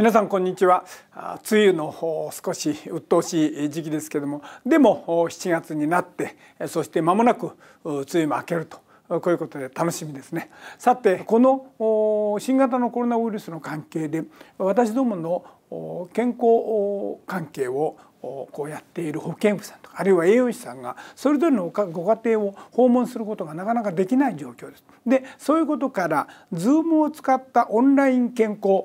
皆さんこんにちは。梅雨の少し鬱陶しい時期ですけども。でも7月になってそして間もなく梅雨も明けると。こういうことで楽しみですねさてこの新型のコロナウイルスの関係で私どもの健康関係をこうやっている保健婦さんとかあるいは栄養士さんがそれぞれのご家庭を訪問することがなかなかできない状況です。でそういうことから Zoom を使ったオンライン健康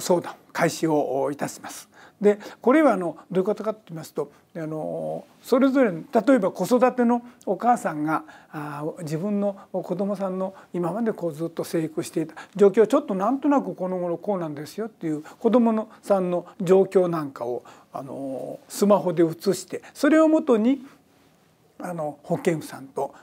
相談開始をいたします。でこれはあのどういうことかと言いますとあのそれぞれ例えば子育てのお母さんがあ自分の子供さんの今までこうずっと生育していた状況ちょっとなんとなくこの頃こうなんですよっていう子供のさんの状況なんかをあのスマホで写してそれをもとにあの保健婦さんと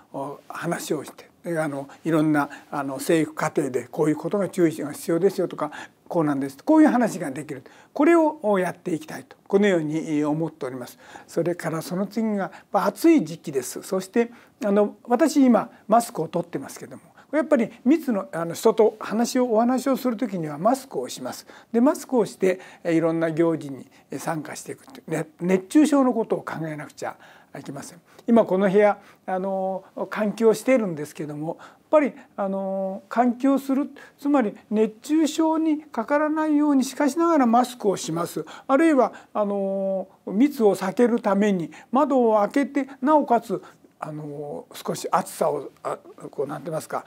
話をしてあのいろんなあの生育過程でこういうことが注意が必要ですよとかこうなんです。こういう話ができる。これをやっていきたいと。このように思っております。それからその次が暑い時期です。そしてあの私今マスクを取ってますけども。やっぱり密のあの人と話をお話をする時にはマスクをします。でマスクをしていろんな行事に参加していくね、熱中症のことを考えなくちゃいけません。今この部屋あの換気をしているんですけどもぱりあの換気をするつまり熱中症にかからないようにしかしながらマスクをします。あるいはあの密を避けるために窓を開けてなおかつあの少し暑さをあこうなんて言いますか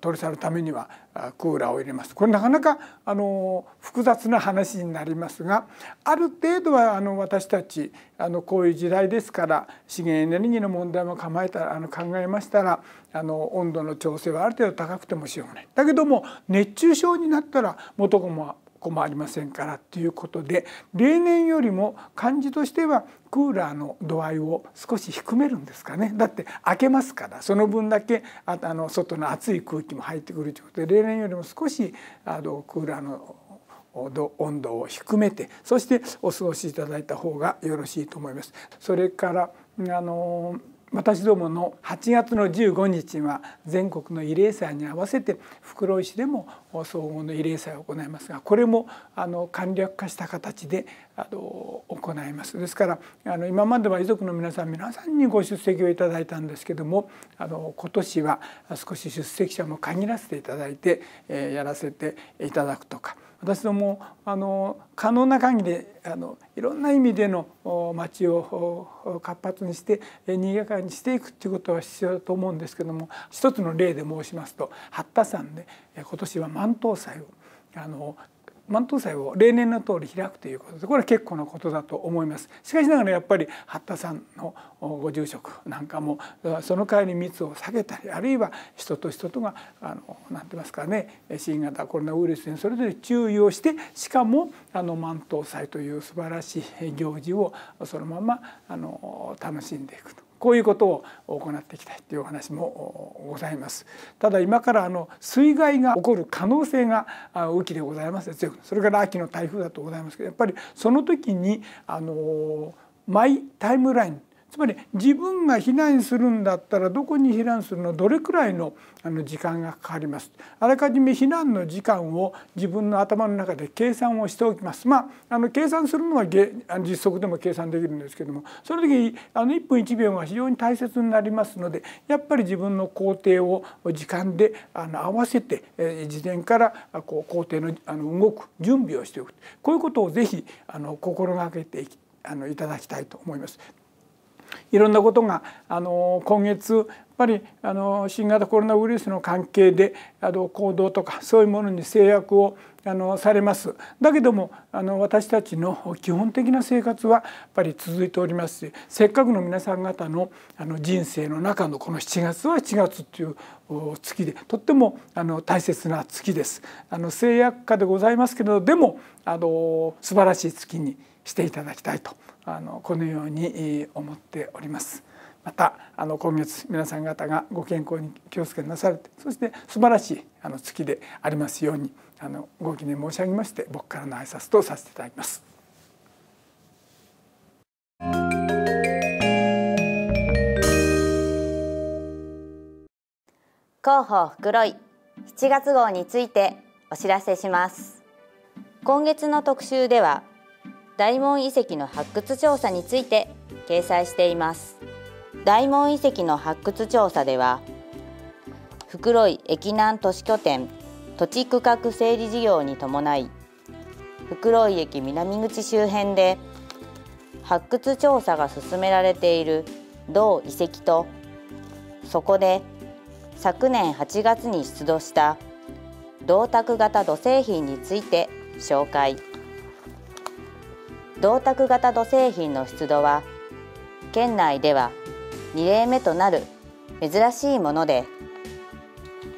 取り去るためにはクーラーを入れますこれなかなかあの複雑な話になりますがある程度はあの私たちあのこういう時代ですから資源エネルギーの問題も構えたあの考えましたらあの温度の調整はある程度高くてもしょうがない。だけども熱中症になったら元ももありませんからということで例年よりも感じとしてはクーラーの度合いを少し低めるんですかねだって開けますからその分だけあの外の暑い空気も入ってくるということで例年よりも少しあのクーラーの温度を低めてそしてお過ごしいただいた方がよろしいと思います。それからあの私どもの8月の15日は全国の慰霊祭に合わせて袋井市でも総合の慰霊祭を行いますがこれもあの簡略化した形であの行います。ですからあの今までは遺族の皆さん皆さんにご出席をいただいたんですけどもあの今年は少し出席者も限らせていただいて、えー、やらせていただくとか私どもあの可能な限りあのいろんな意味での町を活発にして賑やかにしていくっていうことは必要だと思うんですけども一つの例で申しますと八田山で今年は万灯祭をあの万灯祭を例年の通り開くということでこれは結構なことだと思いますしかしながらやっぱり八田さんのご住職なんかもその代わり密を避けたりあるいは人と人とがあのなんて言いますかね新型コロナウイルスにそれぞれ注意をしてしかもあの万灯祭という素晴らしい行事をそのままあの楽しんでいくと。こういうことを行っていきたいというお話もございます。ただ今からあの水害が起こる可能性が雨季でございますそれから秋の台風だとございますけどやっぱりその時にあのマイタイムラインつまり自分が避難するんだったらどこに避難するの？どれくらいの時間がかかります。あらかじめ避難の時間を自分の頭の中で計算をしておきます。まああの計算するのは実測でも計算できるんですけどもその時あの1分1秒が非常に大切になりますのでやっぱり自分の工程を時間であの合わせて、事前からこう工程のあの動く準備をしておく。こういうことをぜひあの心がけてあのいただきたいと思います。いろんなことがあの今月やっぱりあの新型コロナウイルスの関係であの行動とかそういうものに制約をあのされますだけどもあの私たちの基本的な生活はやっぱり続いておりますしせっかくの皆さん方のあの人生の中のこの7月は7月っていう月でとってもあの大切な月です。あの制約下でございますけどでもあの素晴らしい月にしていただきたいとあのこのように思っております。またあの今月皆さん方がご健康に気をつけなされてそして素晴らしいあの月でありますようにあのご記念申し上げまして僕からの挨拶とさせていただきます。広報袋井7月号についてお知らせします今月の特集では大門遺跡の発掘調査について掲載しています。大門遺跡の発掘調査では袋井駅南都市拠点土地区画整理事業に伴い袋井駅南口周辺で発掘調査が進められている同遺跡とそこで昨年8月に出土した銅鐸型土製品について紹介。銅鐸型土製品の出土は県内では2例目となる珍しいもので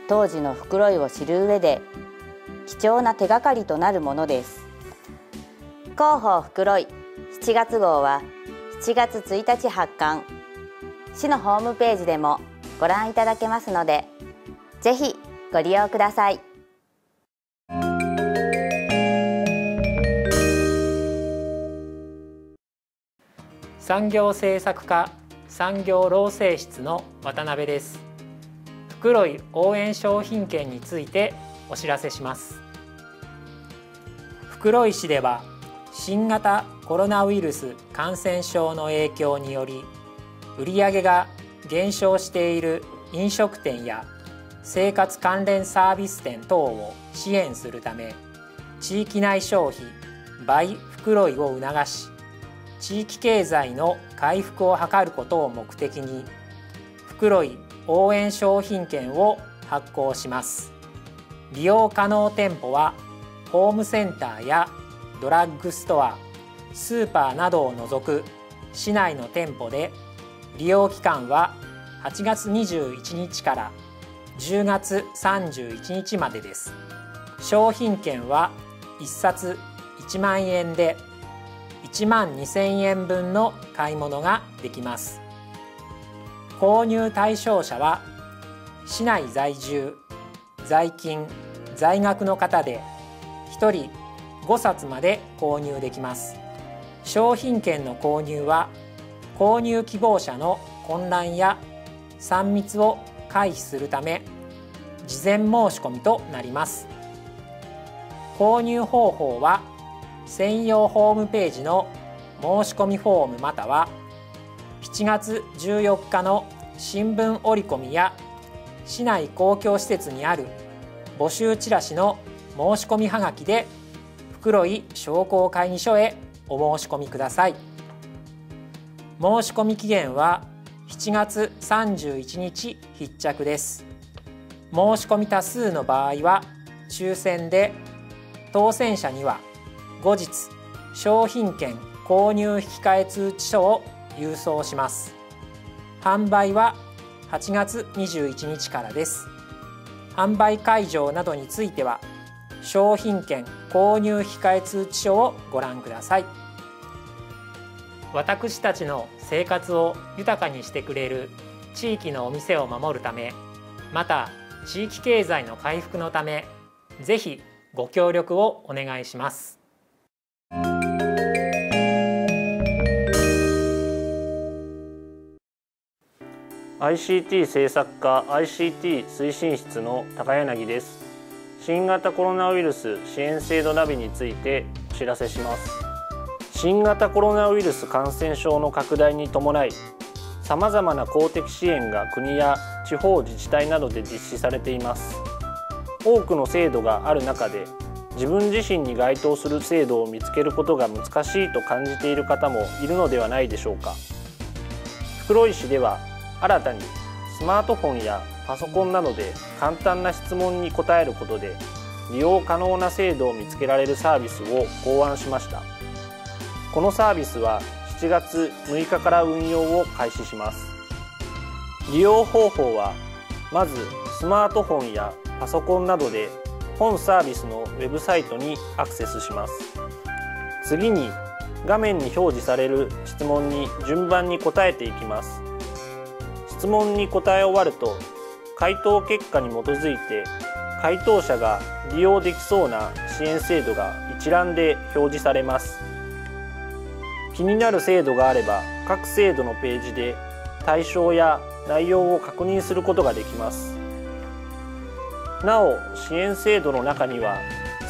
当時の袋井を知る上で貴重な手がかりとなるものです。広報袋井7月号は7月1日発刊。市のホームページでもご覧いただけますのでぜひご利用ください。産業政策課産業労政室の渡辺です。袋井応援商品券についてお知らせします。袋井市では新型コロナウイルス感染症の影響により売上が減少している飲食店や生活関連サービス店等を支援するため地域内消費倍袋井を促し地域経済の回復を図ることを目的に袋井応援商品券を発行します。利用可能店舗はホームセンターやドラッグストアスーパーなどを除く市内の店舗で利用期間は8月21日から10月31日までです。商品券は1冊1万円で1万2000円分の買い物ができます。購入対象者は市内在住在勤在学の方で1人5冊まで購入できます。商品券の購入は購入希望者の混乱や3密を回避するため事前申し込みとなります。購入方法は専用ホームページの申し込みフォームまたは7月14日の新聞折り込みや市内公共施設にある募集チラシの申し込みはがきで袋井商工会議所へお申し込みください。申し込み期限は7月31日必着です。申し込み多数の場合は抽選で当選者には後日商品券購入引換通知書を郵送します。販売は8月21日からです。販売会場などについては商品券購入控え通知書をご覧ください。私たちの生活を豊かにしてくれる地域のお店を守るためまた地域経済の回復のためぜひご協力をお願いします。ICT 政策課 ICT 推進室の高柳です。新型コロナウイルス支援制度ナビについてお知らせします。新型コロナウイルス感染症の拡大に伴いさまざまな公的支援が国や地方自治体などで実施されています。多くの制度がある中で自分自身に該当する制度を見つけることが難しいと感じている方もいるのではないでしょうか。袋井市では新たにスマートフォンやパソコンなどで簡単な質問に答えることで利用可能な制度を見つけられるサービスを考案しました。このサービスは7月6日から運用を開始します。利用方法はまずスマートフォンやパソコンなどで本サービスのウェブサイトにアクセスします。次に画面に表示される質問に順番に答えていきます。質問に答え終わると回答結果に基づいて回答者が利用できそうな支援制度が一覧で表示されます。気になる制度があれば各制度のページで対象や内容を確認することができます。なお支援制度の中には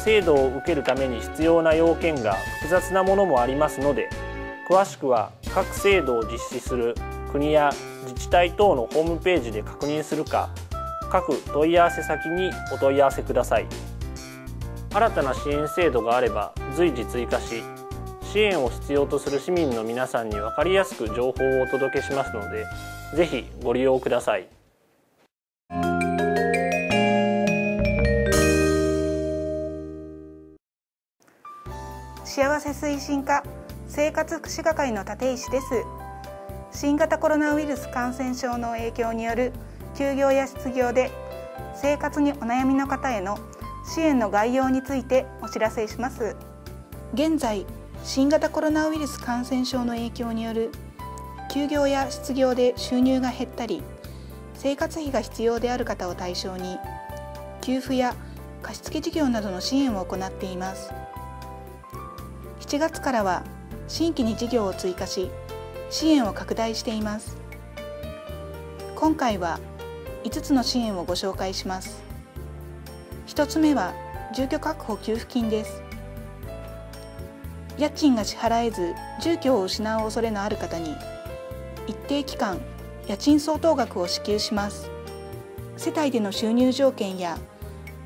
制度を受けるために必要な要件が複雑なものもありますので詳しくは各制度を実施する国や自治体等のホームページで確認するか各問い合わせ先にお問い合わせください新たな支援制度があれば随時追加し支援を必要とする市民の皆さんに分かりやすく情報をお届けしますのでぜひご利用ください。幸せ推進課生活福祉課会の立石です新型コロナウイルス感染症の影響による休業や失業で生活にお悩みの方への支援の概要についてお知らせします。現在新型コロナウイルス感染症の影響による休業や失業で収入が減ったり生活費が必要である方を対象に給付や貸付事業などの支援を行っています。7月からは新規に事業を追加し支援を拡大しています。今回は5つの支援をご紹介します。1つ目は住居確保給付金です。家賃が支払えず住居を失う恐れのある方に一定期間家賃相当額を支給します。世帯での収入条件や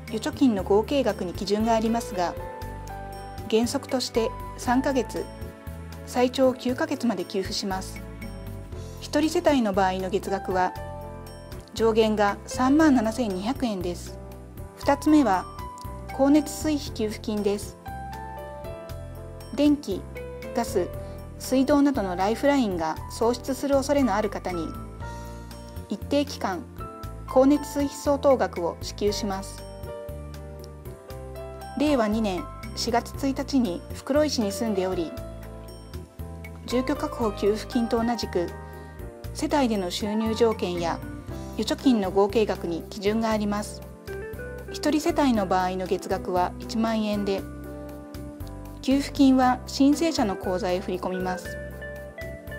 預貯金の合計額に基準がありますが原則として3ヶ月最長9ヶ月まで給付します。1人世帯の場合の月額は上限が3万7200円です。2つ目は光熱水費給付金です。電気ガス水道などのライフラインが喪失する恐れのある方に一定期間光熱水費相当額を支給します。令和2年4月1日に袋井市に住んでおり住居確保給付金と同じく世帯での収入条件や預貯金の合計額に基準があります。1人世帯の場合の月額は1万円で給付金は申請者の口座へ振り込みます。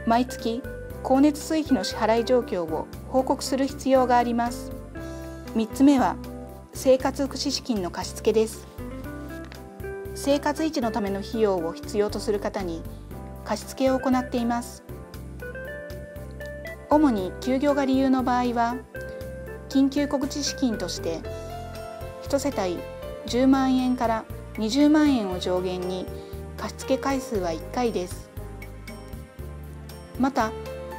毎月光熱水費の支払い状況を報告する必要があります。3つ目は生活福祉資金の貸付です。生活維持のための費用を必要とする方に貸付を行っています。主に休業が理由の場合は緊急告知資金として1世帯10万円から20万円を上限に貸付回数は1回です。また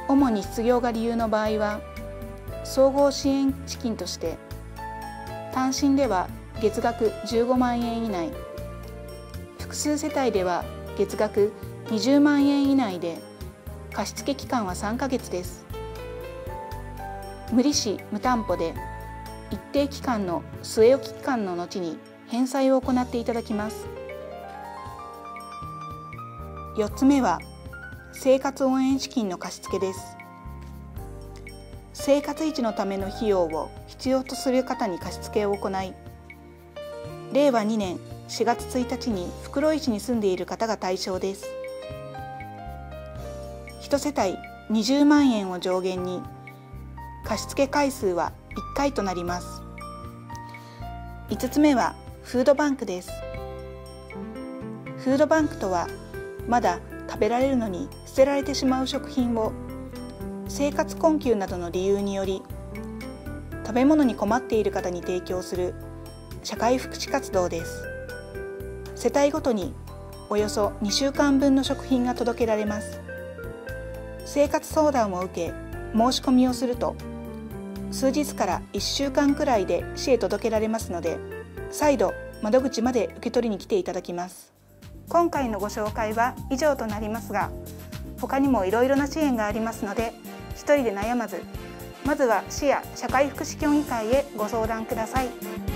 主に失業が理由の場合は総合支援資金として単身では月額15万円以内複数世帯では月額20万円以内で。貸付期間は3ヶ月です。無利子無担保で。一定期間の据え置き期間の後に返済を行っていただきます。4つ目は生活応援資金の貸付です。生活維持のための費用を必要とする方に貸付を行い令和2年4月1日に袋井市に住んでいる方が対象です。1世帯20万円を上限に貸付回数は1回となります。5つ目はフードバンクです。フードバンクとはまだ食べられるのに捨てられてしまう食品を生活困窮などの理由により食べ物に困っている方に提供する社会福祉活動です。世帯ごとにおよそ2週間分の食品が届けられます。生活相談を受け申し込みをすると数日から1週間くらいで市へ届けられますので再度窓口まで受け取りに来ていただきます今回のご紹介は以上となりますが他にもいろいろな支援がありますので一人で悩まずまずは市や社会福祉協議会へご相談ください。